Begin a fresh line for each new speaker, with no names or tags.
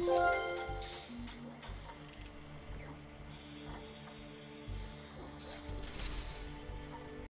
Música